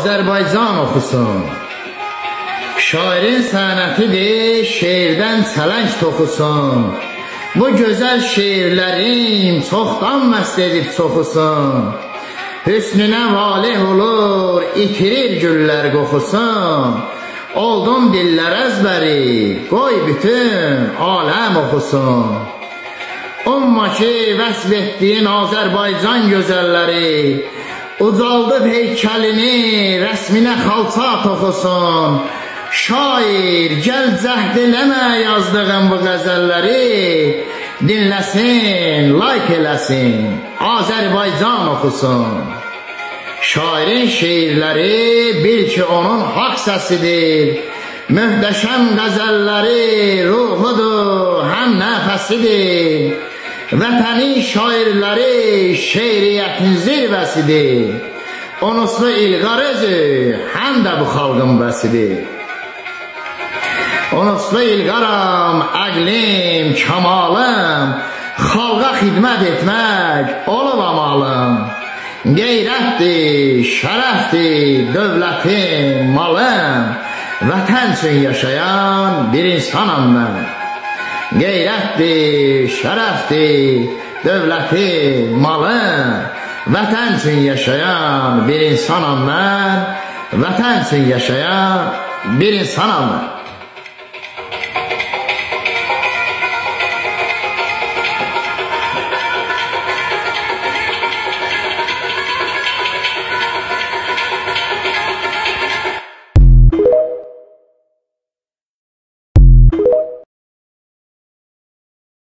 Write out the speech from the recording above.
Azərbaycan oxusun. Şairin sənətidir, şeirdən çələng toxusun. Bu gözəl şeirlərim çoxdan məst edib çoxusun. Hüsnünə valeh olur, itirir güllər qoxusun. Oldun dillər əzbəri, qoy bütün aləm oxusun. Umma ki, vəsb etdiyin Azərbaycan gözəlləri, Ucaldıb heykəlini, rəsminə xalça toxusun. Şair, gəl cəhd eləmə yazdığım bu qəzəlləri, dinləsin, like eləsin, Azərbaycan oxusun. Şairin şeirləri bil ki, onun haqq səsidir. Möhtəşəm qəzəlləri ruhudur, həm nəfəsidir. Vətənin şairləri şeiriyyətin zirvəsidir. Onuslu İlqar özü həm də bu xalqın bəsidir. Onuslu İlqaram, əqlim, kamalım, xalqa xidmət etmək olub amalım. Qeyrətdir, şərəfdir, dövlətim, malım, vətən üçün yaşayan bir insanam mən. Qeyrətdir, şərəfdir, dövləti, malı, vətən üçün yaşayan bir insanam mən, vətən üçün yaşayan bir insanam mən.